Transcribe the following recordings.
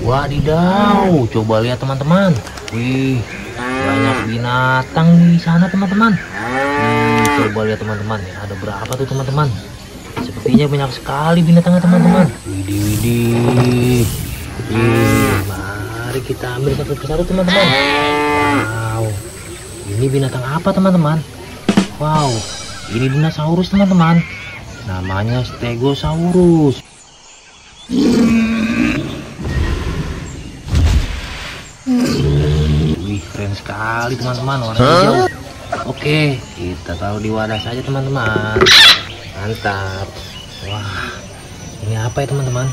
Wadidaw, coba lihat teman-teman. Wih, banyak binatang di sana teman-teman. Hmm, coba lihat teman-teman, ada berapa tuh teman-teman? Sepertinya banyak sekali binatangnya teman-teman. Widih, widih. Mari kita ambil satu persatu teman-teman. Wow, ini binatang apa teman-teman? Wow, ini dinosaurus teman-teman. Namanya Stegosaurus. Wih, keren sekali teman-teman warna hijau. Oke, kita taruh di wadah saja teman-teman. Mantap. Wah, ini apa ya teman-teman?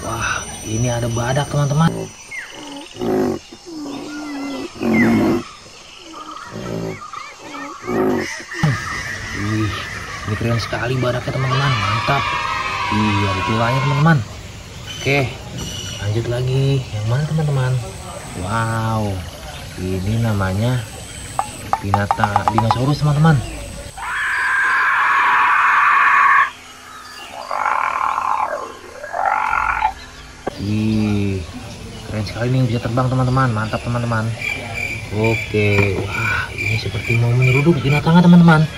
Wah, ini ada badak teman-teman. Wih, ini keren sekali badaknya teman-teman. Mantap. Iya, ada tulangnya teman-teman. Oke, lanjut lagi. Yang mana teman-teman? Wow, ini namanya binatang dinosaurus teman-teman. Keren sekali nih bisa terbang teman-teman. Mantap teman-teman. Oke, wah ini seperti mau menyeruduk binatangnya teman-teman.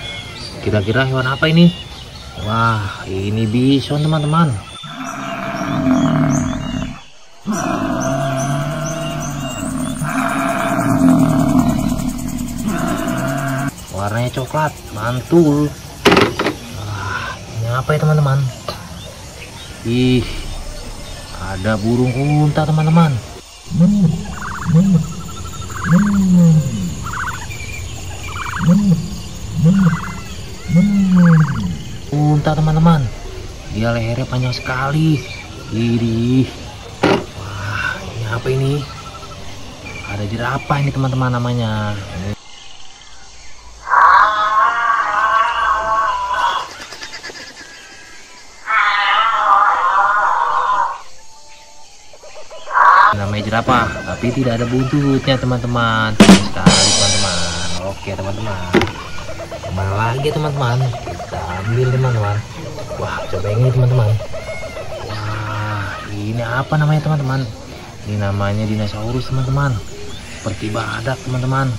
Kira-kira hewan apa ini? Wah, ini bison teman-teman. Warnanya coklat, mantul. Wah, ini apa ya teman-teman? Ih, ada burung unta teman-teman. Unta teman-teman. Dia lehernya panjang sekali. Iri. Wah, ini apa ini? Ada jerapah ini teman-teman namanya. namanya jerapah tapi tidak ada buntutnya teman-teman sekali teman-teman oke teman-teman ke mana lagi teman-teman? Kita ambil teman-teman. Wah coba ini teman-teman. Wah ini apa namanya teman-teman? Ini namanya dinosaurus teman-teman. Seperti badak teman-teman.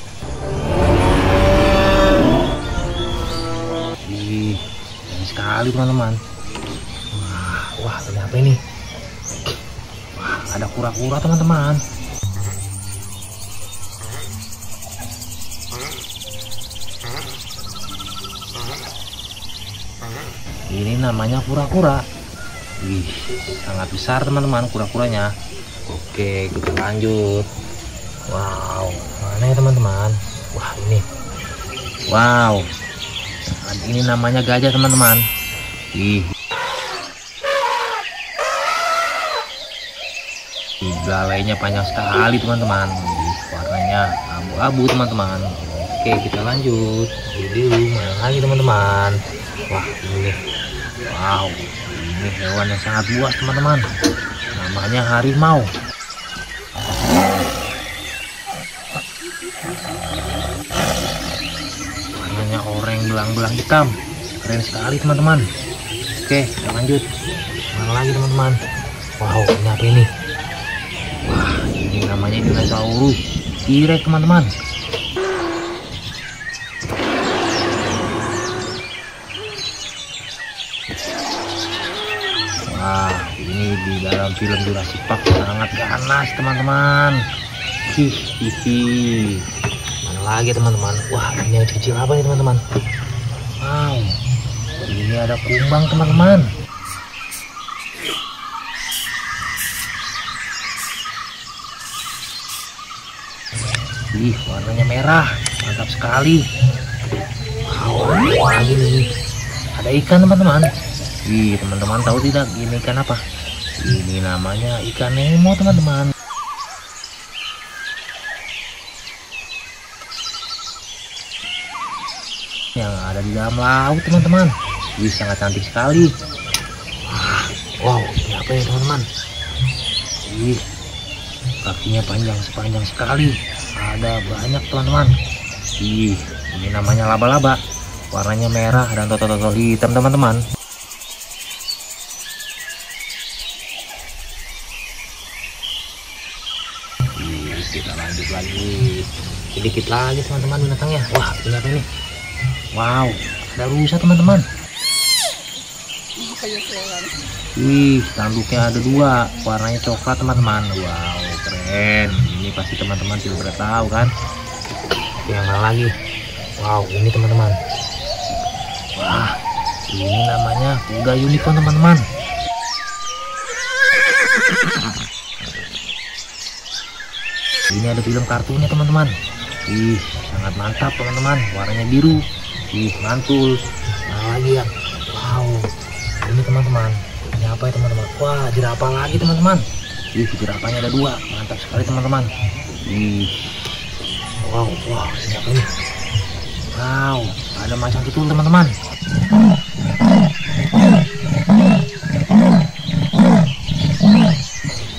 Ih, keren sekali teman-teman. Wah wah apa ini? Wah, ada kura-kura teman-teman. Ini namanya kura-kura. Wih, sangat besar teman-teman kura-kuranya. Oke, kita lanjut. Wow, mana ya teman-teman? Wah, ini. Wow. Ini namanya gajah teman-teman. Ih, Galainya panjang sekali teman-teman. Warnanya abu-abu teman-teman. Oke kita lanjut. Ini mana lagi teman-teman? Wah ini. Wow. Ini hewan yang sangat buas teman-teman. Namanya harimau. Warnanya oranye belang-belang hitam. Keren sekali teman-teman. Oke kita lanjut. Mana lagi teman-teman? Wow ini apa ini? Wah, ini namanya dinosaurus T-Rex teman-teman. Di dalam film Jurassic Park sangat ganas teman-teman. Hihihi. Mana lagi teman-teman? Wah, ini yang kecil apa nih teman-teman? Wow, ini ada kumbang teman-teman. Ih, warnanya merah. Mantap sekali. Wow, lagi nih. Ada ikan, teman-teman. Ih, teman-teman tahu tidak ini ikan apa? Ini namanya ikan Nemo, teman-teman. Yang ada di dalam laut, teman-teman. Ih, sangat cantik sekali. Wow, ini apa ya, teman-teman? Ih, kakinya panjang sepanjang sekali ada banyak teman-teman ih ini namanya laba-laba warnanya merah dan totol-totol hitam teman-teman kita lanjut lagi sedikit lagi teman-teman binatangnya wah apa ini wow ada rusa teman-teman Wih, tanduknya ada dua, warnanya coklat teman-teman. Wow, keren. Ini pasti teman-teman sudah pada tahu kan? Yang mana lagi? Wow, ini teman-teman. Wah, ini namanya kuda unicorn teman-teman. Ini ada film kartunnya teman-teman. Ih, sangat mantap teman-teman. Warnanya biru. Ih, mantul. Nah lagi ya. Wow, ini teman-teman. Ini apa ya teman-teman? Wah jerapah lagi teman-teman. Ih jerapahnya ada dua. Mantap sekali teman-teman. Ih. Wow wow. Siapa ini? Wow. Ada macam tutul teman-teman.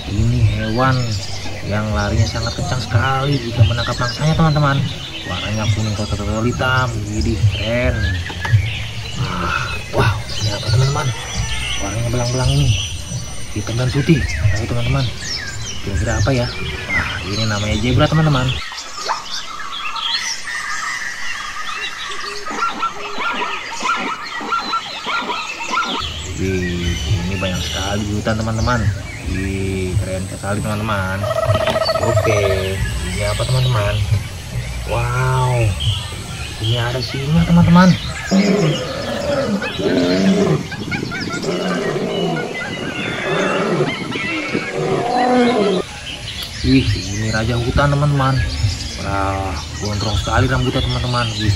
Ini hewan yang larinya sangat kencang sekali jika menangkap mangsanya teman-teman. Warnanya kuning total hitam. Jadi keren. Wow. Ini apa teman-teman? Warnanya belang-belang ini. Hitam dan putih. Ayo teman-teman? Kira-kira apa ya? Wah ini namanya zebra teman-teman. Ini banyak sekali hutan teman-teman. Wih, keren sekali teman-teman. Oke, ini apa teman-teman? Wow, ini ada singa teman-teman. Wih, ini raja hutan teman-teman. Wah, gondrong sekali rambutnya teman-teman. Wih,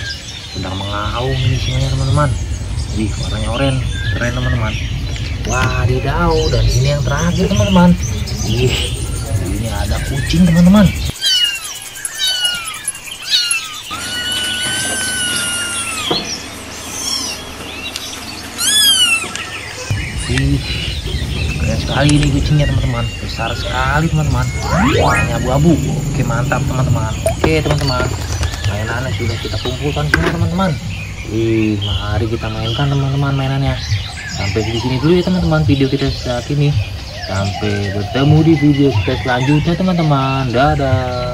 sedang mengaum ini singanya teman-teman. Wih, warnanya oranye, keren teman-teman. Wah, didau dan ini yang terakhir teman-teman. Wih, ini ada kucing teman-teman. Wih, keren sekali ini kucingnya teman-teman. Besar sekali teman-teman. Warnanya abu-abu. Oke mantap teman-teman. Oke teman-teman. Mainannya sudah kita kumpulkan semua teman-teman. Wih, mari kita mainkan teman-teman mainannya sampai di sini dulu ya teman-teman video kita saat ini. Sampai bertemu di video kita selanjutnya teman-teman. Dadah